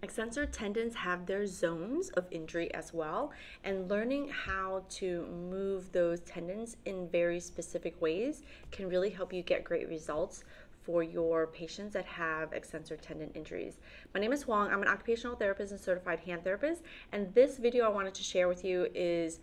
Extensor tendons have their zones of injury as well, and learning how to move those tendons in very specific ways can really help you get great results for your patients that have extensor tendon injuries. My name is Hoang. I'm an occupational therapist and certified hand therapist, and this video I wanted to share with you is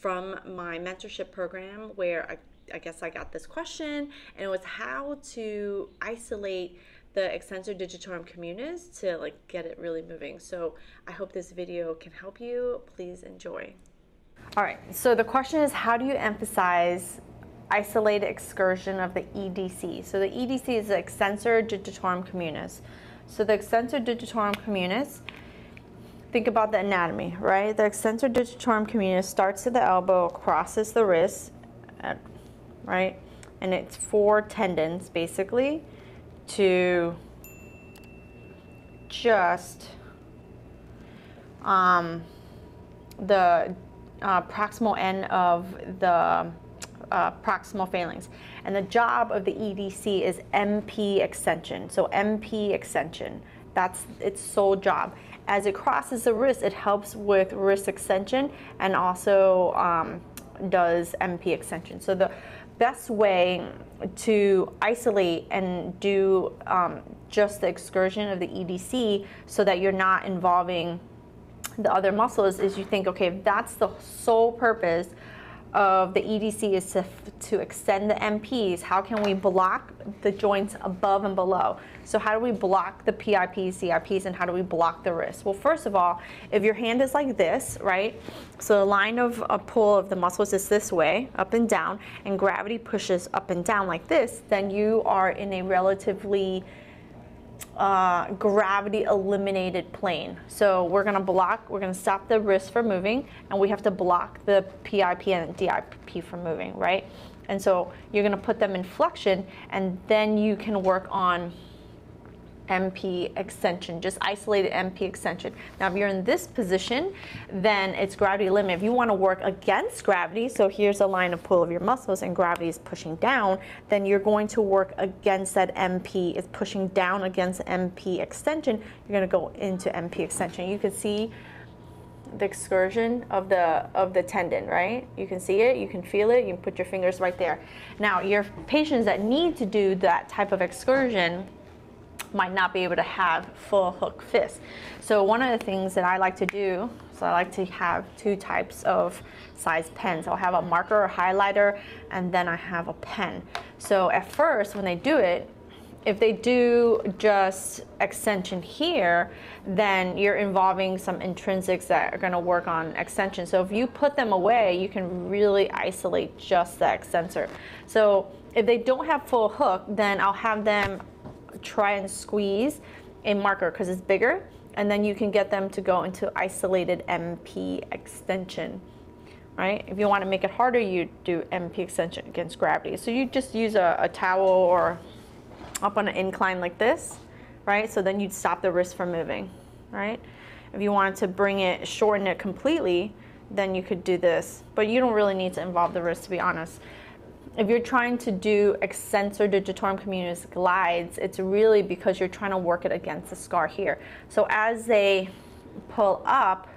from my mentorship program where I, I guess I got this question, and it was how to isolate the extensor digitorum communis to like get it really moving. So I hope this video can help you. Please enjoy. All right, so the question is how do you emphasize isolated excursion of the EDC? So the EDC is the extensor digitorum communis. So the extensor digitorum communis, think about the anatomy, right? The extensor digitorum communis starts at the elbow, crosses the wrist, uh, right? And it's four tendons basically to just um, the uh, proximal end of the uh, proximal phalanx. And the job of the EDC is MP extension. So MP extension, that's its sole job. As it crosses the wrist, it helps with wrist extension and also um, does MP extension. So the best way to isolate and do um, just the excursion of the EDC so that you're not involving the other muscles is you think, okay, if that's the sole purpose of the EDC is to, to extend the MPs. How can we block the joints above and below? So how do we block the PIPs, DIPs, and how do we block the wrist? Well, first of all, if your hand is like this, right? So the line of a pull of the muscles is this way, up and down, and gravity pushes up and down like this, then you are in a relatively uh, gravity eliminated plane. So we're gonna block, we're gonna stop the wrist from moving and we have to block the PIP and DIP from moving, right? And so you're gonna put them in flexion and then you can work on MP extension, just isolated MP extension. Now, if you're in this position, then it's gravity limit. If you want to work against gravity, so here's a line of pull of your muscles and gravity is pushing down, then you're going to work against that MP. It's pushing down against MP extension. You're going to go into MP extension. You can see the excursion of the of the tendon, right? You can see it, you can feel it, you can put your fingers right there. Now, your patients that need to do that type of excursion might not be able to have full hook fist. So one of the things that I like to do, so I like to have two types of size pens. I'll have a marker or highlighter and then I have a pen. So at first when they do it, if they do just extension here, then you're involving some intrinsics that are gonna work on extension. So if you put them away, you can really isolate just the extensor. So if they don't have full hook, then I'll have them try and squeeze a marker because it's bigger and then you can get them to go into isolated MP extension right? If you want to make it harder you do MP extension against gravity. So you just use a, a towel or up on an incline like this right? So then you'd stop the wrist from moving right? If you wanted to bring it shorten it completely then you could do this. But you don't really need to involve the wrist to be honest if you're trying to do extensor digitorum communis glides, it's really because you're trying to work it against the scar here. So as they pull up,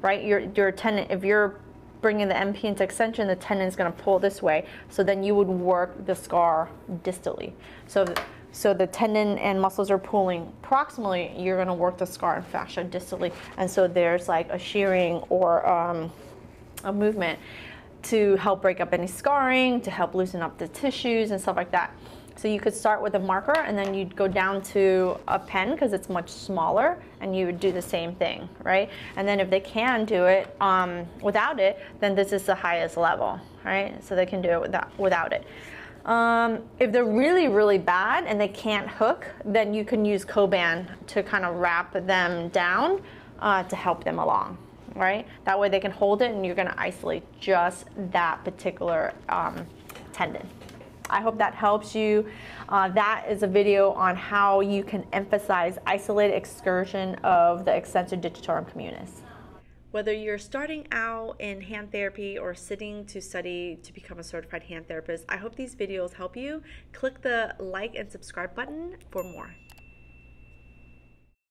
right, your, your tendon, if you're bringing the MP into extension, the tendon is going to pull this way. So then you would work the scar distally. So, so the tendon and muscles are pulling proximally, you're going to work the scar and fascia distally. And so there's like a shearing or um, a movement to help break up any scarring, to help loosen up the tissues and stuff like that. So you could start with a marker and then you'd go down to a pen because it's much smaller and you would do the same thing, right? And then if they can do it um, without it, then this is the highest level, right? So they can do it without, without it. Um, if they're really, really bad and they can't hook, then you can use Coban to kind of wrap them down uh, to help them along right? That way they can hold it and you're gonna isolate just that particular um, tendon. I hope that helps you. Uh, that is a video on how you can emphasize isolated excursion of the extensor digitorum communis. Whether you're starting out in hand therapy or sitting to study to become a certified hand therapist, I hope these videos help you. Click the like and subscribe button for more.